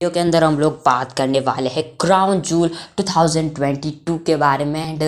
Video के अंदर हम लोग बात करने वाले हैं क्राउन जूल 2022 के बारे में एंड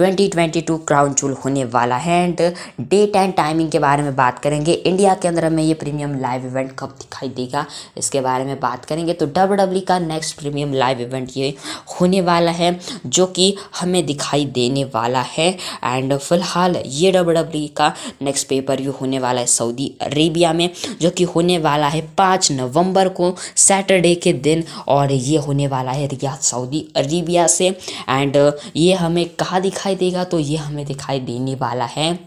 2022 क्राउन जूल होने वाला है एंड डेट एंड टाइमिंग के बारे में बात करेंगे। इंडिया के अंदर हमें ये प्रीमियम लाइव इवेंट कब दिखाई देगा, इसके बारे में बात करेंगे। तो डब्ल्यू का नेक्स्ट प्रीमियम लाइव इवेंट ये होने वाला है, जो कि हमें दिखाई देने वाला है। एंड फ़िलहाल ये डब्ल्यू का नेक्स्ट पेपर यू होने वाला है सऊदी अरेबिया में, जो कि होने वाला है पाँच नवंबर को सैटरडे के दिन और ये होने वाला है रियाद सऊदी अरेबिया से। एंड ये हमें कहाँ दिखाई देगा? तो ये हमें दिखाई देने वाला है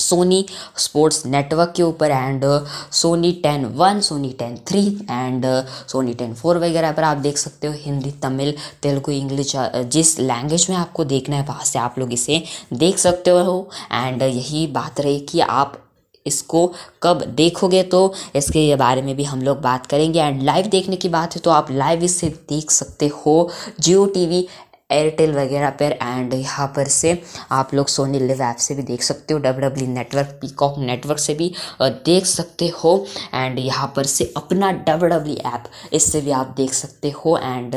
सोनी स्पोर्ट्स नेटवर्क के ऊपर। And Sony ten one, Sony ten three and Sony ten four वगैरह पर आप देख सकते हो। हिंदी, तमिल, तेलुगु, इंग्लिश जिस लैंग्वेज में आपको देखना है, वहाँ से आप लोग इसे देख सकते हो। एंड यही बात रही कि आप इसको कब देखोगे तो इसके बारे में भी हम लोग बात करेंगे। एंड लाइव देखने की बात है तो आप लाइव इसे देख सकते हो। जियो टीवी एयरटेल वगैरह पर एंड यहाँ पर से आप लोग सोनी लिव ऐप से भी देख सकते हो W W network peacock network से भी देख सकते हो। एंड यहाँ पर से अपना डब्ल्यू डब्ल्यू ऐप इससे भी आप देख सकते हो। एंड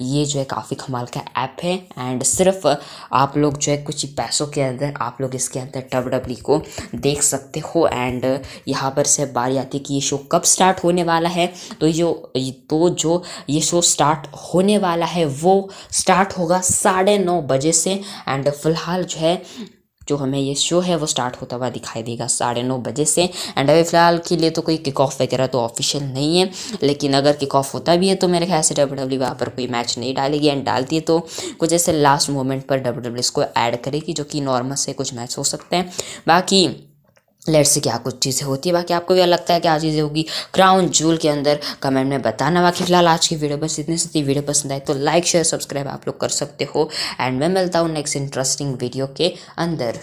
ये जो है काफ़ी कमाल का ऐप है। एंड सिर्फ़ आप लोग जो है कुछ पैसों के अंदर, आप लोग इसके अंदर डब्ल्यू डब्ल्यू को देख सकते हो। एंड यहाँ पर से बारी आती है कि ये शो कब स्टार्ट होने वाला है। तो जो तो जो ये शो स्टार्ट होने वाला है, वो स्टार्ट होगा साढ़े नौ बजे से एंड फ़िलहाल जो है, जो हमें ये शो है, वो स्टार्ट होता हुआ दिखाई देगा साढ़े नौ बजे से। एंड अभी फ़िलहाल के लिए तो कोई किक ऑफ़ वगैरह तो ऑफिशियल नहीं है, लेकिन अगर किक ऑफ़ होता भी है तो मेरे ख्याल से डब्ल्यू डब्ल्यू वहाँ पर कोई मैच नहीं डालेगी। एंड डालती है तो कुछ ऐसे लास्ट मोमेंट पर डब्ल्यू डब्ल्यू इसको ऐड करेगी, जो कि नॉर्मल से कुछ मैच हो सकते हैं। बाकी लेट से क्या कुछ चीज़ें होती है? बाकी आपको क्या लगता है क्या चीज़ें होगी। क्राउन जूल के अंदर कमेंट में बताना। बाकी फ़िलहाल आज की वीडियो बस इतनी सी वीडियो पसंद आए तो लाइक शेयर सब्सक्राइब आप लोग कर सकते हो। एंड मैं मिलता हूँ नेक्स्ट इंटरेस्टिंग वीडियो के अंदर।